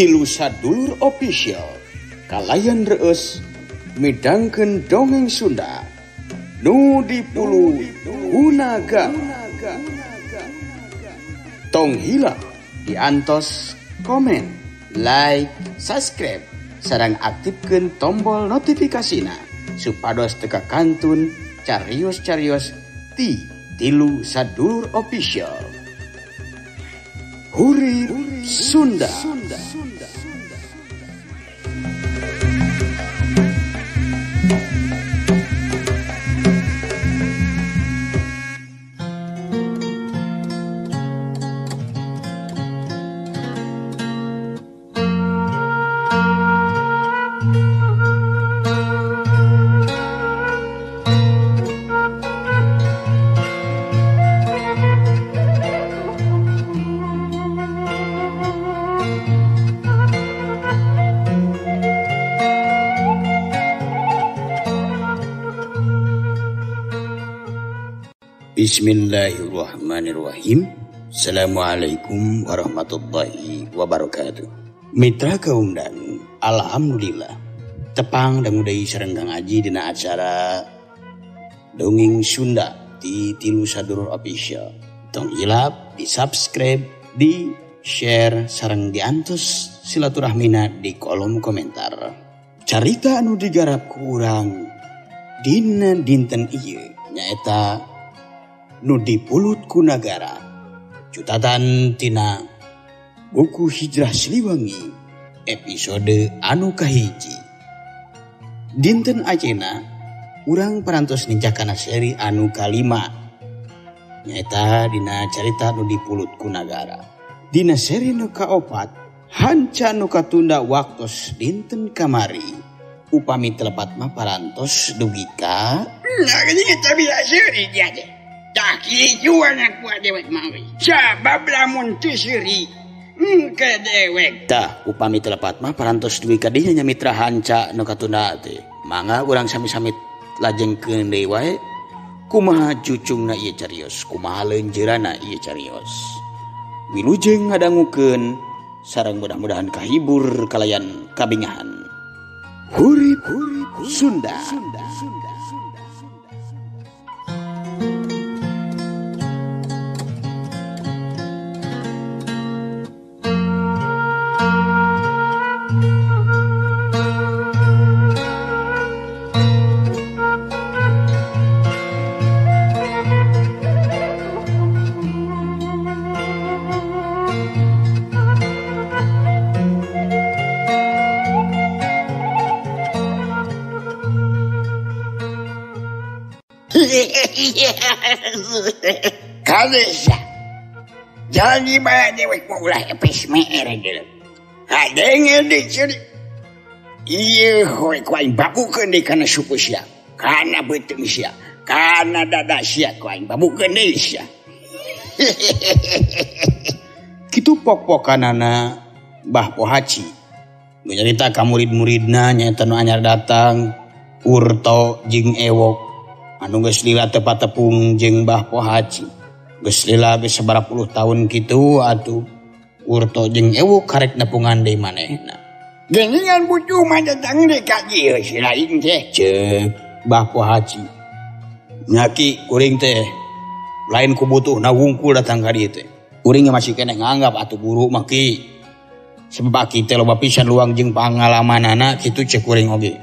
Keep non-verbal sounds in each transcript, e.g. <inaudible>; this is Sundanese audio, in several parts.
tilusa dulur official kalayan reus midangken dongeng Sunda Nudi Pulu Unaga Tong hilang diantos komen like subscribe. Sarang aktifkan tombol notifikasina supados teka kantun carios-carios ti tilu sadulur official Huri Sunda. Bismillahirrahmanirrahim. Assalamualaikum warahmatullahi wabarakatuh. Mitra kaum dan Alhamdulillah. Tepang dan mudai serenggang aji dina acara Dongeng Sunda di Tilu Sadurur Official. Tong ilap, di subscribe, di share, sarang diantus silaturahmina di kolom komentar. Carita anu digarap kurang dina dinten iya nyaeta nu dipulut ku nagara cutatantina buku hijrah Sliwangi episode anu Kahiji. Dinten Acena urang perantos Nincakana seri anu kalima. Nyata Dina carita nu dipulut ku nagara Dina seri nu kaopat hanca nu katunda waktu dinten kamari. Upami telepatma parantos dugika dewek. Upami telepatmah parantos duwi nya Mitra Hanca nu katunda teh. Mangga urang sami-sami lajeng deui wae. Kumaha cucungna ieu carios? Kumaha leunjeurana ieu carios? Wilujeng ngadangukeun sareng mudah-mudahan kahibur kalayan kabingahan. Hurip hurip Sunda. Sunda Sunda Sunda. jadi. Dewek mulai karena suku sia, karena betul sia, karena dada sia kain babu Indonesia gitu <laughs> pokok kanana Bah Pohaci menyerita kamu murid-muridna nyaeta nu anyar datang Urto Jing Ewok. anu geus lila tepat tepung jeng Mbah pohaci geslila sebara puluh tahun kitu atuh. Urto jeung ewu karek nepungan deui manehna. Geningan bucu ka tangre kaji silain teh. Cek Mbah pohaci nyaki kuring teh. Lain ku butuh na wungkul datang ka dieu teh. Kuring masih keneh nganggap atuh guru mah ki. sebab kita loba pisan luang jeung pangalamanana kitu cek kuring oge.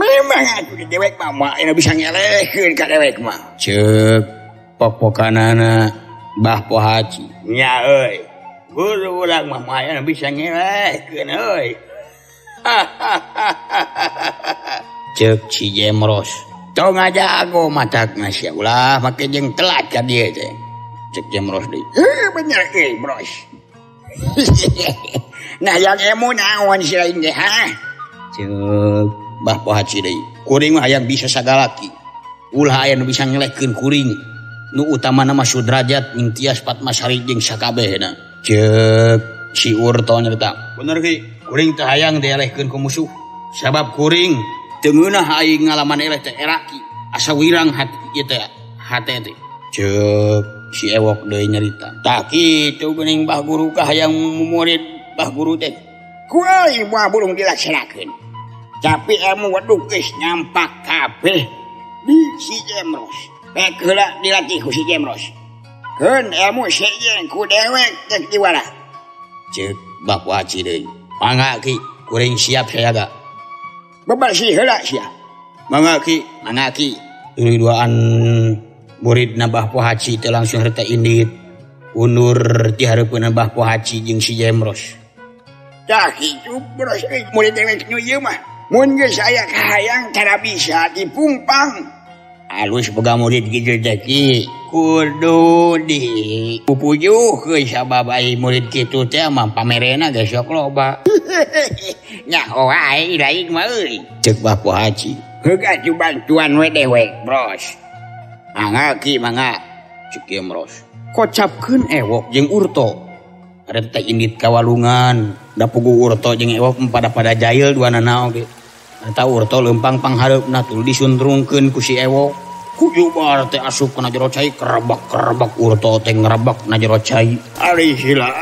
Memang aku di dewek mah mah anu bisa ngelehkeun ka dewek mah. Cek pok-pokanana Mbah Pohaci. Nya euy. Guru ulang mah mah anu bisa ngelehkeun euy. Cek si Jemros. Tong aja aku matak nasi ulah make jeung telat ka dieu teh. Cek Jemros deui. Eh bener euy, Bros. <laughs> nah yang emu naon si lain teh ha? Cek Bah kuring mah hayang bisa sagalaki. Ulah aya nu bisa ngelekkin kuring. Nu utama nama sudrajat ning tias patmasari jeung sakabehna. Cek si Urto nyarita. bener ki. Kuring teh hayang dielehkeun ku musuh. Sabab kuring teu ngeunah aing ngalaman eleh teh eraki asa wirang hati ieu teh hate teh. Cek si ewok deui nyarita. tah kitu geuning bah guru kahayang murid bah guru teh. Kuai mah burung dilaksanakeun. tapi emu waduh guys nyampak kabeh. Di si Jemros. Eh, Pek heula dilatih ku si Jemros. Keun ilmu sejeng ku dewek cek diwala ceuk bakwa cireung mangga ki kuring siap sayaga bebal si heula sia mangga ki mangga ki. Duaan murid nabah pohaci teu langsung harta indit. Undur ti hareupeun nabah pohaci jeung si Jemros. Cah, hidup, bros, murid nu ieu mah. saya cara bisa dipumpang. Halus boga murid gideki kudu sabab keai murid gitu tema pamerena besok loba. <laughs> Cekku Haji. Bantuan wedewek Bros. Ngaki manga Ros kocapkan ewok jeung urto. Rente indit kawalungan dapugu urto jeung ewok pada pada jail dua nanao gitu Urto lempangpangharep natul ku si ewo. Kuyubar teh asup kana jero cai kerebak kerebak Urto teh ngerebak na jero cai. Ari hilang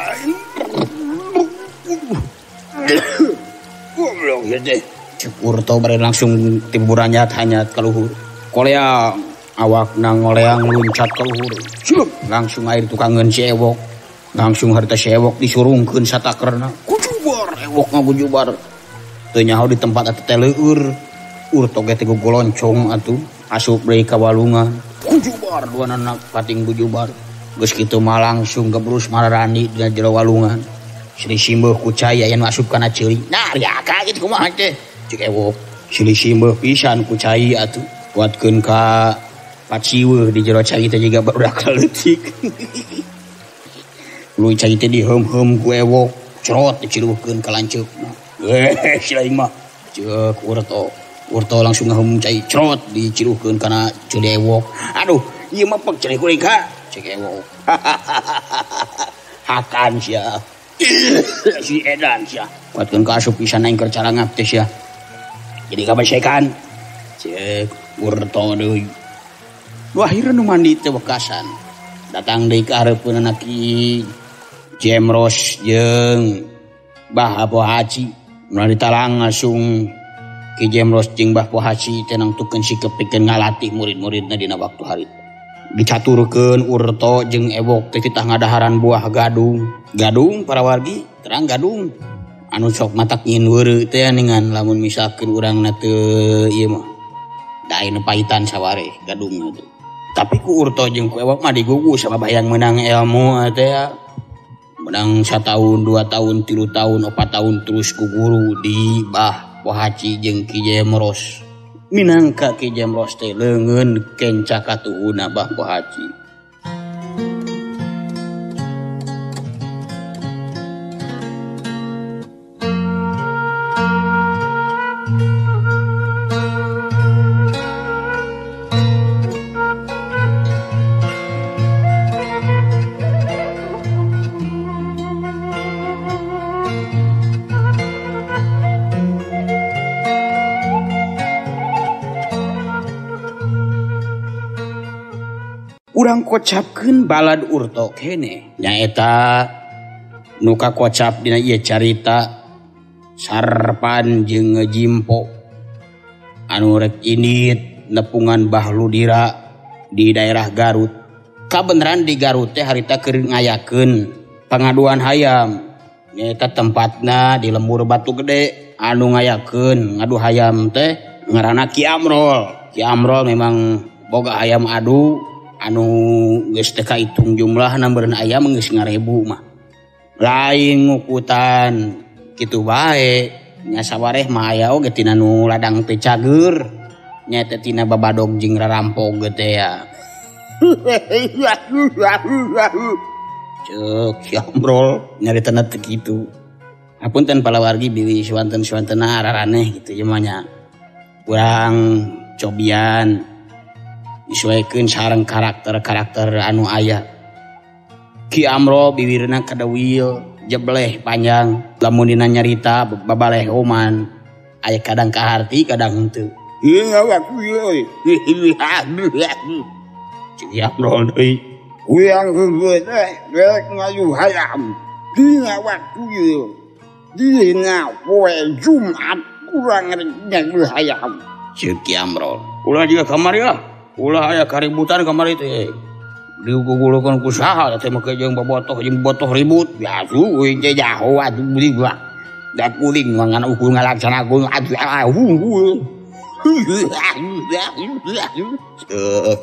goblok ya teh. Cek Urto bari langsung timburan nyat hanyat kaluhur koleang kolea awak nang ngoleang luncat ka luhur. Langsung air tukangeun si ewok langsung harta si ewok disurungkeun satakerna. Kujubar ewok ngabujubar nyahu di tempat atau teleur ur toge tegu goloncong atuh. Asup dari kawalungan kujubar dua anak pating bujubar. Geus kitu mah langsung gebrus mararani dina jero walungan. Sri Simbeuh kucaya yang masuk kana ceuri nah ya ka kitu kumaha teh? Cek ewok Sri Simbeuh pisan cai atuh. Kuatkeun ka paciweuh di jero cai teh juga barudak leutik. <laughs> Lui cai teh diheum-heum ku ewok. Cerot diciruhkeun ka lanceukna eh <laughs> si lain mah ceuk urto urto langsung ngahem cai cerot diciruhkeun kana ceuli aduh ieu mah pek cenah kuring ka cek ewok <laughs> hakan sia. <coughs> Si edan sia. Kuatkeun ka asup pisan aing keur carangap teh sia. Jadi kabasekan. Cek urto deui. Wah, akhirna nu mandi teh wekasan datang deui ka hareupeun anak Jemros jeung Bah Pohaci Haji. Naritarang asung kijemlos jeung Bah Pohaci tenang tuken sikep pikeun ngalatih murid-muridna dina waktu hari. Dicaturkeun Urto jeung Ewok teh kita ngadaharan buah gadung. Gadung para wargi terang gadung. Anu sok matak nyin weureu teh ningan lamun misalkeun urangna teu ieu mah. Daeun paitan saware gadung teh. Tapi ku Urto jeung ku Ewok mah digugu sama bayang menang ilmu teh menangsa tahun 2 tahun tilu tahun opat tahun terus ku guru di bah pohaci jeung kijemros Minangka kijemros teh leungeun kenca katuhuna bah pohaci kocapkan balad urto kene. Nyaeta nuka kocap dina ia carita sarpan jeung ngejimpo. Anu rek init nepungan bahlu dira di daerah Garut. Kabeneran di Garut teh harita keur ngayakeun pengaduan hayam. Nyaeta tempatna di lembur batu gede anu ngayakeun ngadu hayam teh ngaranna Ki Amrol. Ki Amrol memang boga ayam adu. anu TK hitung jumlah nomor ayam geus ngarebu mah. Lain ngukutan gitu mah aya oge tina nu ladang pecagernya tetina babadog jing rampok gede ya. <laughs> Cek syambrol nyari tanah gitu apun tan palawargi bili swanten swanten araraneh gitu jemanya kurang cobian. disesuaikan sarang karakter-karakter anu ayah. Ki Amro biwirna kada wil jebleh panjang. Lamundina nyarita babaleh oman. Aya kadang kaharti kadang henteu. Ki Amro deui Uyang teh rek ngayu hayam. Dina waktu yuk Dina kue Jumat kurang rek ngayu halam Ki Amro. Ulah juga kamari lah ulah aya kaributan kamari teh digugulukeun ku saha teh make jeung bobotoh jeung botoh ribut ya suing teh jaho atuh beuling gua. da kuring mangan ukur ngalaksanakeun atuh ah, ahuh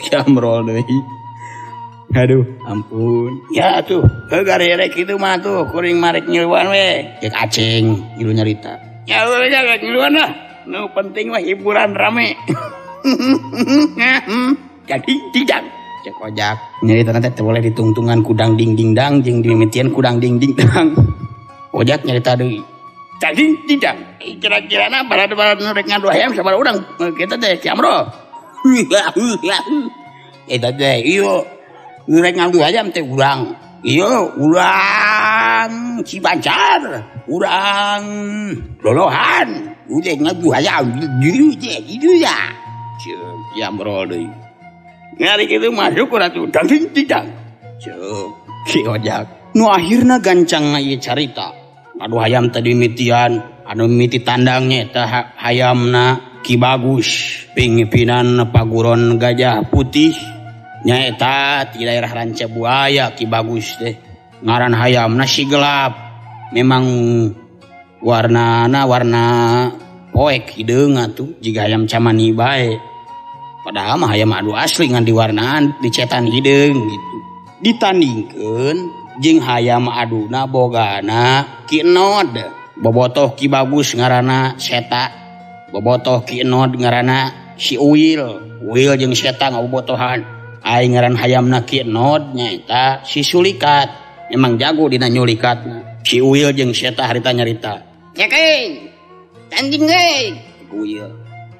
Kamrol deui. Aduh, ampun. Ya tuh, garerek itu mah tuh kuring marek nyiluan we. Cek acing, nyilu nyarita. Ya, we, we, we, nyiluan lah. Nu penting mah hiburan rame. <laughs> jadi tidak cek ojak jadi ternyata boleh ditungtungan kudang ding ding dang jeng dimimitian kudang ding ding dang ojak nyerita deui tadi tidak kira-kira na barat barat nurek ngadu ayam sabar orang kita teh kiamro kita teh iyo nurek ngadu ayam teh urang iyo urang cibancar urang lolohan udah ngadu ayam itu ya jamrol deui. Ngari kitu masuk ratu damping tidak. Ceuk si ojak. Nu akhirna gancang ieu carita. Aduh hayam tadi mitian, anu miti tandangnya tah hayamna Ki Bagus, Pingipinan paguron Gajah Putih nyaeta di daerah Ranca Buaya Ki Bagus teh. Ngaran hayamna si gelap. Memang warnana warna, -na, warna poek hidung tuh jika ayam camani baik e. padahal mah ayam adu asli ngan diwarnaan dicetan hidung gitu. Ditandingkan jeng hayam aduna bogana kinod bobotoh ki bagus ngarana seta. Bobotoh kinod ngarana si uil uil jeng seta ngabobotohan. Aing ngaran hayamna kinod nyaita si sulikat. Emang jago dina nyulikatna. Si uil jeng seta harita nyarita. Ya, anjing euy. Guyeu.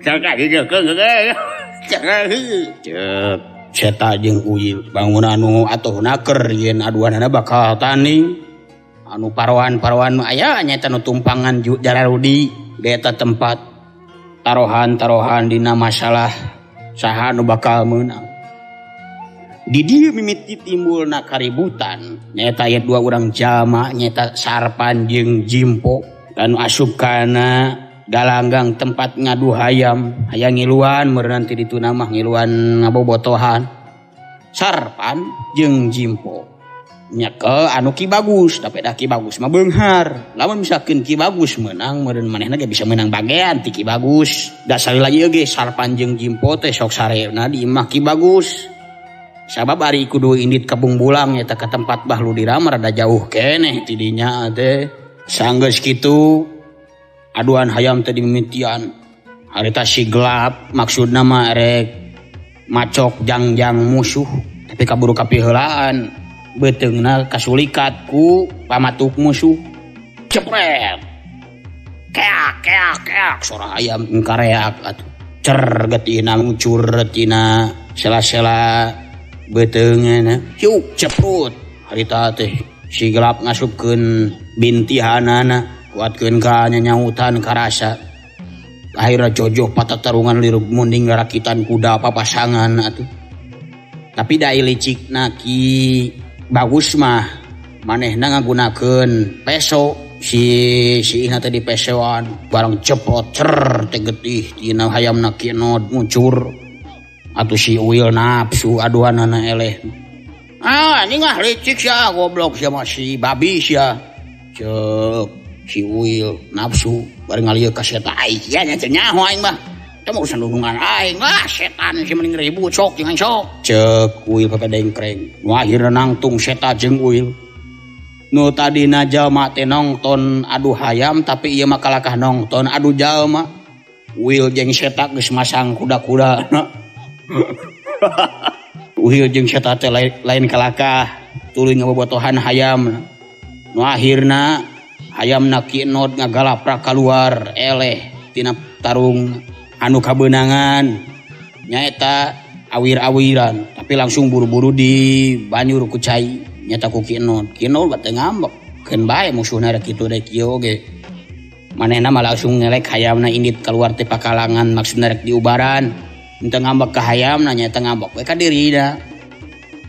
Saka dijeukeun euy. Seta jeung uyi bangun anu atuh naker yen aduanana bakal tanding. Anu parwan-parwan aya nyaeta nu tumpangan Jararudi beta tempat tarohan-tarohan dina masalah saha nu bakal menang. Di dia mimiti timbul na kaributan nyata ayat dua orang jama nyata sarpan jeung jimpo dan asupkana galanggang tempat ngadu ayam aya ngiluan merenanti itu nama ngiluan ngabobotohan. Sarpan jeng jimpo. Nyake anu ki bagus tapi dah ki bagus mah benghar lamun misalkan ki bagus menang meureun manehna ge bisa menang bagean ti ki bagus. Da sari lagi ge sarpan jeung jimpo teh sok sareuna di imah ki bagus. Sabab ari kudu indit kabung bulang eta ke tempat bahlu dirama diramar rada jauh keneh tidinya teh. Sanggeus kitu aduan hayam tadi mimitian harita si gelap maksud nama rek macok jangjang musuh. Tapi kaburu kapihelaan. Betengna kasulikat ku pamatuk musuh. Cepret keak keak keak! Suara ayam kareak atuh. Cer getina ngucur tina sela-sela. Betengna e yuk ceprut! Harita teh si gelap ngasupkeun bintihanana kuatkan kanyanyautan karasa akhirnya cojok patah tarungan liruk munding rakitan kuda apa pasangan atuh. Tapi dai licik naki bagus mah manehna ngagunakeun peso. Si si ina tadi pesoan barang cepot cer tegetih tina hayam naki ngucur. Muncur atau si uil nafsu aduan anak eleh. Ah ini ngah licik ya goblok sama si babi ya cek. siwil nafsu bareng ngalir ke setan iya nyata nyaho aing mah teu mau urusan hubungan aing lah setan si mending ribut sok jangan sok cek Will pepe dengkreng akhirnya nangtung seta jeng Will nu tadi jalma teh nongton adu hayam tapi iya mah kalakah nongton adu jalma Will jeng seta geus masang kuda-kuda uil jeung seta teh lain, lain kalakah tuluy ngabobotohan hayam nu akhirna ayam nakinot ngagalapraka keluar tarung anu kabenangan. Nyaeta awir-awiran tapi langsung buru-buru di Banyur kucai nyata kukinot Kino bate ngambek. Ken bae musuhna rek kitu rek kieu oge. Manehna mah langsung ngelek hayamna indit keluar ti pakalangan maksudna rek diubaran henteu ngambek ka hayamna nyaeta ngambek we ka dirina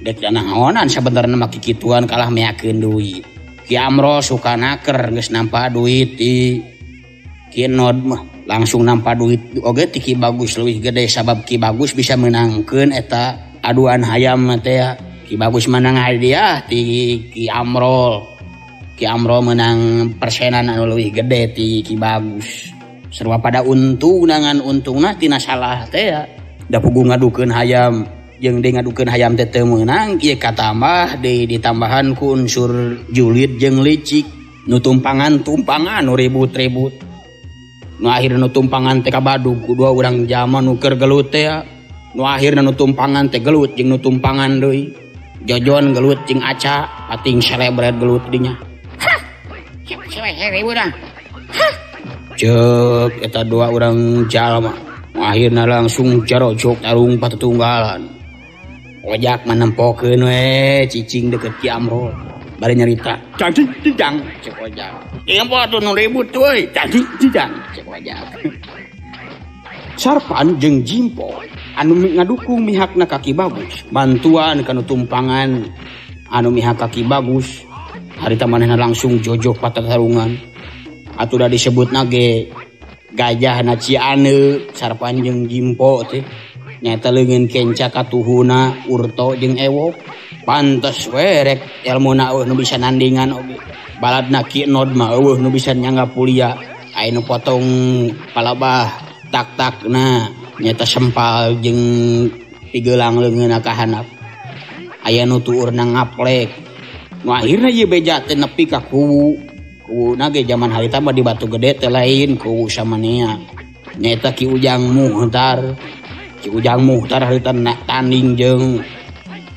dek dana naonan sabenerna mah kikituan kalah meyakeun duit Kiamro suka naker geus nampa duit di kinod mah langsung nampa duit. Oge ti Ki bagus leuwih gede. Sabab ki bagus bisa menangkan eta aduan hayam teh ya. Ki bagus menang hadiah ti ki amrol ki amrol menang persenan anu leuwih gede ti ki bagus. Serba pada untung nangan untungna tina salah teh ya. Da pugu ngadukeun hayam. jeung di ngadukeun hayam teh teu meunang ieu katambah di ditambahan ku unsur julid jeung licik. Nu tumpangan tumpangan nu ribut-ribut. Nu akhirna nu tumpangan teh kabadug ku dua urang jama nu keur gelut ya. Nu tumpangan teh gelut jeung nu tumpangan deui. Jojon gelut jeung aca pating selebret gelut dinya. Cek eta dua orang jalma. Akhirnya langsung jarojok tarung patutunggalan. ojak menempokeun we cicing deket Ki Amro. Bari nyarita. Jadi cijang cek ojak ieu mah atuh nu ribut euy jadi cijang cek ojak Sarpan jeung Jimpo. Anu ngadukung mihakna kaki bagus. Bantuan kana tumpangan. Anu mihak kaki bagus. Harita manehna langsung jojok patatarungan. Atuh da disebut nage gajah na Ciane Sarpan jeung Jimpo teh. nyata leungeun kenca katuhuna urto jeung ewok. Pantes werek ilmu na nu bisa nandingan oge. Baladna ki nod mah eueuh nu bisa nyangga pulia. Ayeuna potong palabah tak tak na nyata sempal jeung tigelang leungeun kahanap. Aya nu tuurna ngaplek. Nu akhirna ieu beja teh nepi ka kuwu. Kuwu nage zaman harita mah di batu gede teh lain kuwu samania. Nyata ki ujang muhtar. si Ujang Muhtar harita tanding jeung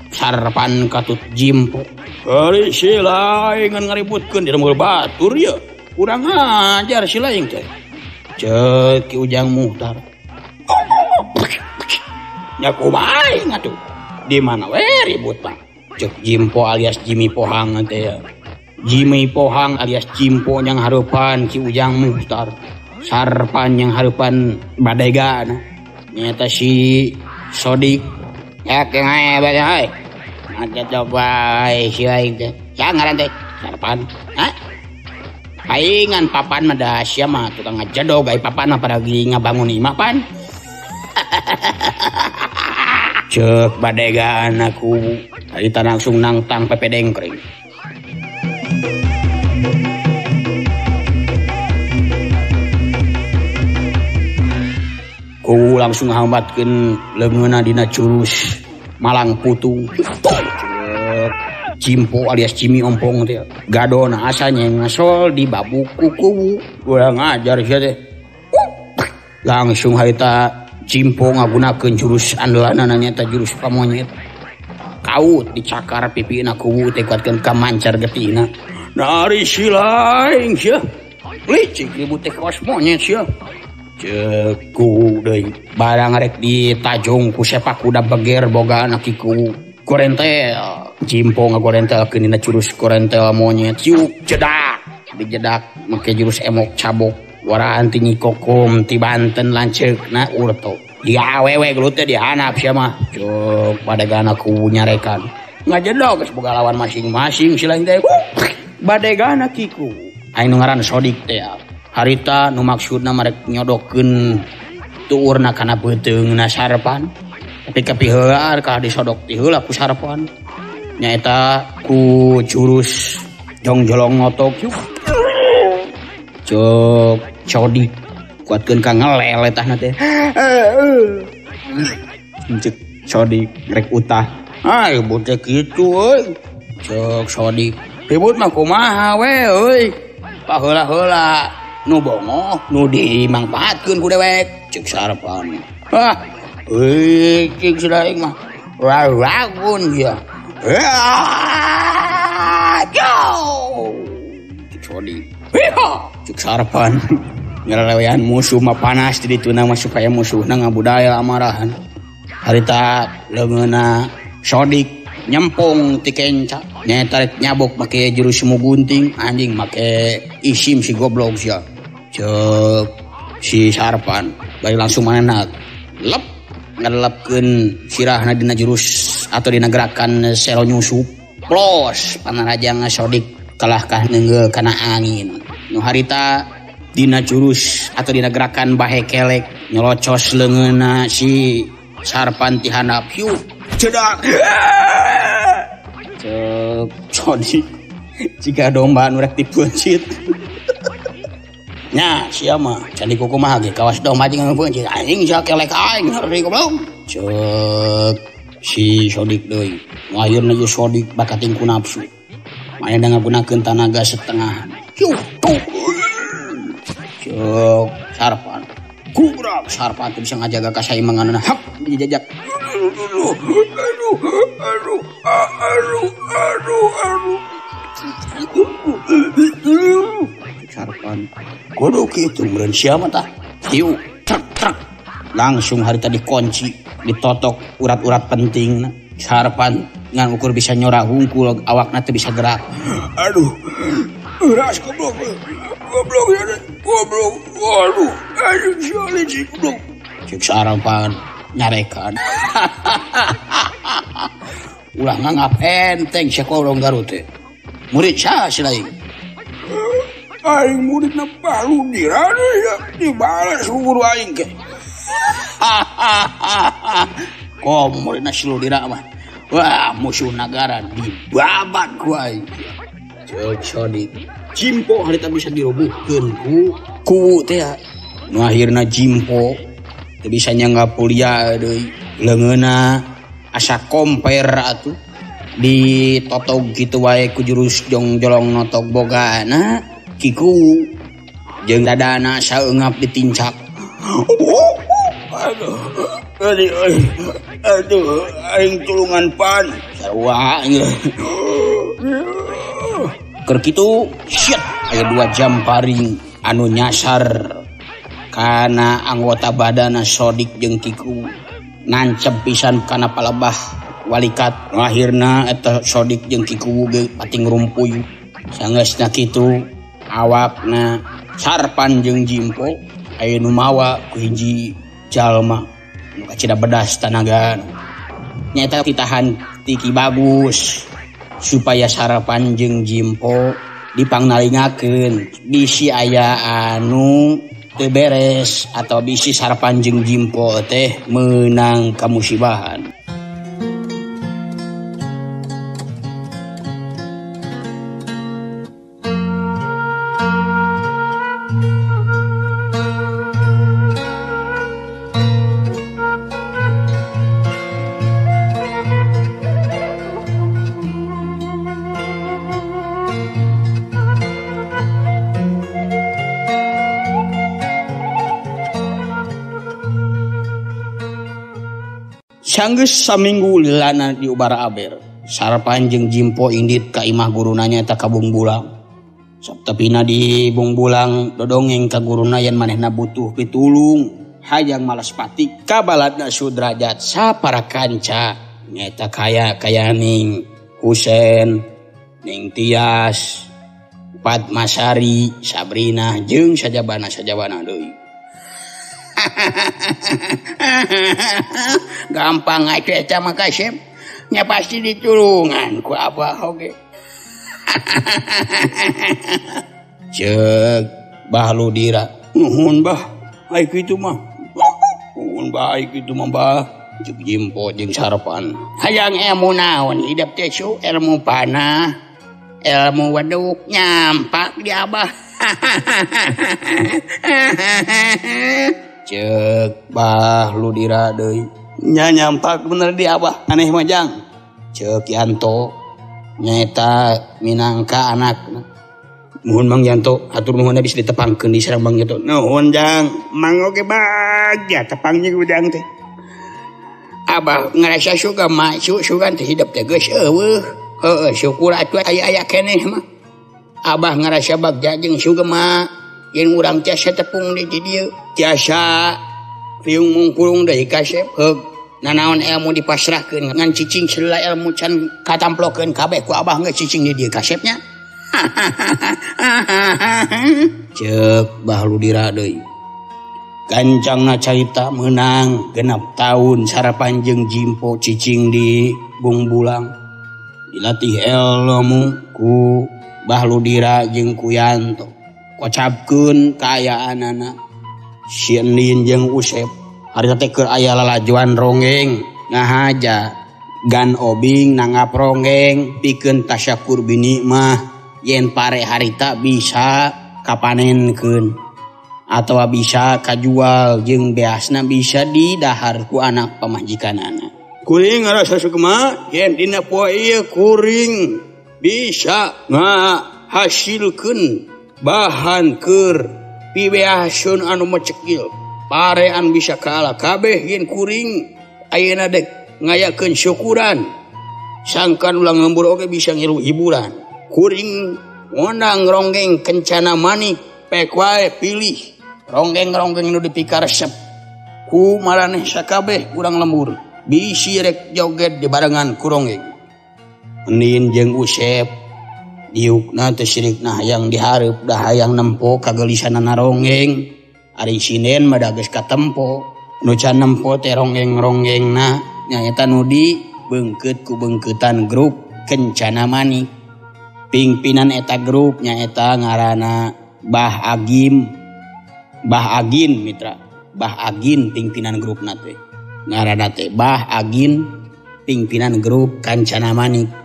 sarpan katut jimpo hari si lain ngan ngaributkeun di rumah batur ya kurang ajar si lain teh cek Ujang Muhtar nya kumaha ngatuh di mana we ribut pak cek jimpo alias Jimmy Pohang teh ya Jimmy Pohang alias Cimpo yang harapan Ki Ujang Muhtar sarpan yang harapan Badega nyata si sodik ya kengai baca hai ada coba si aing teh ya ngaran teh sarapan ha aingan papan mah dah sia mah tukang ngajedog ai papan mah pada ngabangun imah pan cek badegan aku tadi langsung nangtang pepedengkring uh, langsung hambatkan lengenadina curus Malang putung Cimpo alias Cimi ompong gadon asanya ngasol di babu kuku kurang ngajar langsung harita Cimpo ngagunakeun jurus andelanannyata jurus pamonyet. Kaut dicakar pipi teh kuatkeun ka mancar getina dari silaing sia. Licik ibu tekos monyet sia. ceku deui barang rek ditajung ku sepak kuda beger boga anakku korentel Cimpo ngagorentel dina jurus korentel monyet. Yuk jedak! Dijedak make jurus emok cabok. Waraan ti kokom ti Banten lanceuk na urto dia awewe gelutnya dihanap mah. Cuk badegana ku nyarekan. Ngajedok boga lawan masing-masing silain teh. Badegana kiku aing ngaran sodik teh harita numaksudna rek nyodoken tuurna karena beteng sarpan. Tapi kepiar kah disodok tihula pusarpan nyaita ku jurus jongjolong ngotok. Yuk cok codi kuatkan kang ngelele tah nate cek codi rek utah. Ay butek gitu oi cok codi ribut mah kumaha we oi paheula-heula. nu bongo nu dimangfaatkan ku dewek. Cek sarapan. Ah eh cek sedaik mah. Ragun ya ah, jauh. Cek sodi. Cek sarapan. Ngerelewean musuh mah panas jadi tuna mah supaya musuh na ngabudaya amarahan harita lemena sodik. nyempong tikenca nya tarik nyabok make jurus semu gunting anjing make isim si goblok sia. Cek si sarpan bari langsung manak lep ngelepkeun sirahna dina jurus atau dina gerakan sero nyusup. Plos panarajang sodik kalahkah nenggel kana angin. Nu harita dina jurus atau dina gerakan bahe kelek nyolocos leungeuna si sarpan tihanap hiu. Cedak, cek Sony. Jika domba nurek dibuncit. Nya siapa? Jadi kuku mah lagi kawas domba jangan buncit aing siapa kelek aing? Hari belum cek si sodik doi ngayur naju sodik bakatingku nafsu. Main dengan gunakan tenaga setengah. Yuk cek sarpan. Kurang. Sarpan tuh bisa ngajaga kasai manganan hap dijajak. aduh aduh aduh aduh aduh aduh aduh Carpan kudu kitu meureun sia mah tah. Hiu trek trek langsung hari tadi kunci ditotok urat-urat penting Carpan ngan ukur bisa nyora hungkul awakna teu bisa gerak. Aduh. Ras goblok. Goblok ya goblok. Aduh, aduh, aduh, sih goblok. Cek sarapan, nyarekan. <laughs> Ulah nganggap enteng sekolah Garut teh murid sah selain aing murid na baru dirana ya. Dibalas guru aing ke. <laughs> Kom murid na silu dirama wah musuh negara dibabat ku aing. Cocodik jimpo hari tak bisa dirobohkan ku. Ku teh nu akhirna jimpo. bisa nyangga kuliah lengena asa komper atuh. Di totog gitu wae ku jurus jong jolong notok boga na kiku. Jeng dadana saeungap ditincak aduh aduh aduh aing tulungan pan. Sarua ker kitu aya dua jam paring anu nyasar. karena anggota badana sodik jeung kiku nancep pisan kana palebah walikat lahirna eta sodik jeung kiku ge pating rumpuy. Sangesna kitu awakna sarpan jeung jimpo aya nu mawa ku hiji jalma. Nu cida bedas tanaga. Nyata ditahan tiki bagus supaya sarapan jeung jimpo dipangnalingakeun bisi aya anu beres atau bisnis harapan jeng Jimpo teh menang kemusibahan Sanggeus saminggu lilana di ubara aber. Sarapan jeung Jimpo Indit ka imah gurunanya eta kabung bulang Sabtapina di bung bulang dodongeng ka guruna yen manehna butuh pitulung. Hayang malaspati kabalatna sudrajat sapara kanca nyata kaya kayaning Husen Ning Tias Padmasari Sabrina jeung sajabana sajabana deui. <laughs> gampang ngaca maka nya pasti ditulungan ku abah oge <laughs> cek bah ludira. Nuhun bah. Hay kitu mah. Nuhun bah aik kitu mah bah. Cek jimpo jeung sarapan. Hayang ilmu naon? Hidup teh ilmu panah ilmu waduk nyampak di abah. <laughs> cebah ludira nya nyampak bener di Abah aneh majang cekianto nyaeta Minangka anak. Mohon mang Yanto atur mohon habis ditepangkeun di sareng Bang Yanto. Nuhun jang. Mang oke bagja tepangnya gudang teh. Abah ngerasa suka masuk suka teh hidup teh geus eueuh heeh syukur atuh aya-aya keneh mah. Abah ngerasa bagja jeung suga mah yang urang tiasa tepung di dia tiasa riung mungkulung dari kasep heg nanaon ilmu dipasrahkan. Ngan cicing sela ilmu can katamplokeun kabeh ku abah nggak cicing di dia kasepnya <laughs> cek bahlu diradoi gancang na carita menang genap tahun sarapan jeng jimpo cicing di bung bulang. Dilatih ilmu ku bahlu dira jeng kuyanto kocapkeun kaayaan anak Shlin jeung Usep. Hariker aya lalajuan ronggeng ngahaja. Gan obing nanggap ronggeng piken tasyakur binimah yen pare harita bisa kapanenkeun. Atau bisa kajual. Jeung beasna bisa didaharku anak pemajikan anak kuring ngerasa sukma yen dina poe kuring. Bisa ngahasilkeun. bahan keur. Pibeasun anu mecekil. Parean bisa kalah. Kabeh yen kuring. Ayeuna dek ngayakeun syukuran. Sangkan ulang lembur oke bisa ngiru hiburan. Kuring ngondang ronggeng kencana manik. Pek wae pilih. Ronggeng-ronggeng nu dipikaresep. Ku maraneh sakabeh kurang lembur. Bisi rek joget di barengan ku ronggeng. Jeng jeung Usep. diukna hayang yang diharupdah yang nempo kagelisanan naronggeng. Ari Sinen geus katempo. Nucan nempo teh ronggeng nah nu nudi bengket ku bengketan grup kencana manik. Pimpinan eta grup nyaeta ngarana Bah Agim. Bah Agin Mitra. Bah Agin pimpinan grup nate ngarana teh Bah Agin pimpinan grup kancana manik.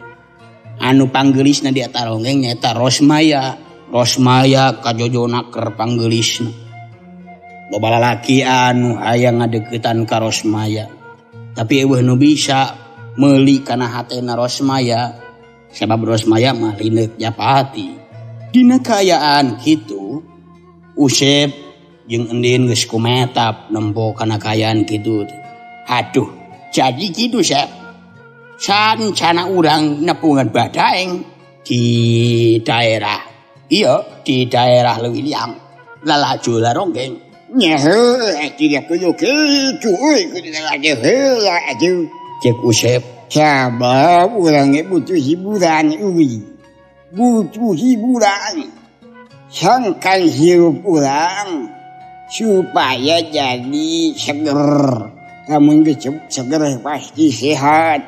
anu panggelis na dia tarongeng nyaeta Rosmaya. Rosmaya kajojo naker panggelis loba lalaki anu hayang ngadeketan ka Rosmaya. Tapi eueuh nu bisa meuli kana hatena Rosmaya. Sebab Rosmaya mah lineuk japati. Dina kaayaan kitu Usep jeung Endin geus kumetap nempo kana kaayaan kitu aduh jadi kitu Syekh sancana urang nepungan badaeng di daerah iya di daerah Lewiliang lalaju laronggeng nyehe iki aku yo kitu oi kudu nyehe cek usep sabab urang butuh hiburan ui butuh hiburan. Sangkan hirup urang supaya jadi seger. Kamu seger pasti sehat.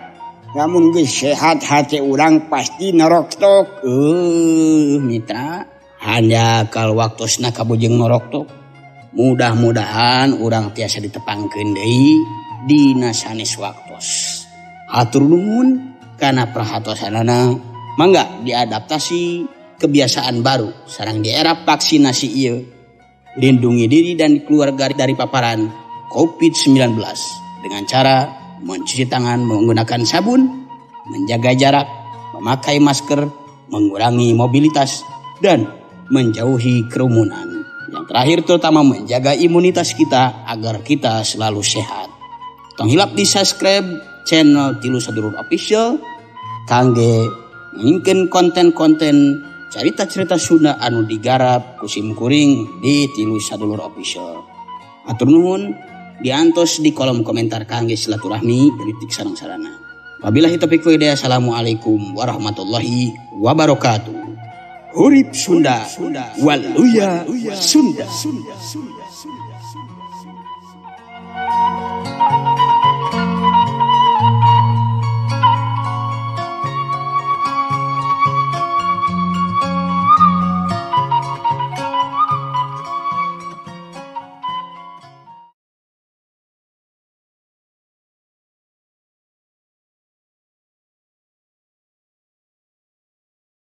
namun sehat-hati urang pasti neroktok. Uh, Mitra hanya kalau waktu sena kabujeng neroktok. Mudah-mudahan orang tiasa ditepang Kendai sanes waktu hatur lumun karena perhatosanana mangga diadaptasi kebiasaan baru. Sarang di era vaksinasi iya lindungi diri dan keluarga dari paparan COVID-19 dengan cara mencuci tangan menggunakan sabun, menjaga jarak, memakai masker, mengurangi mobilitas, dan menjauhi kerumunan. Yang terakhir terutama menjaga imunitas kita agar kita selalu sehat. Tong hilap di subscribe channel Tilu Sadurur Official. Kangge mungkin konten-konten cerita-cerita Sunda anu digarap kusim kuring di Tilu Sadulur Official. Atur nuhun diantos di kolom komentar kangge silaturahmi kritik sarang sarana. Wabillahi taufiq wa Assalamualaikum warahmatullahi wabarakatuh. Hurip Sunda, Waluya Sunda. Sunda.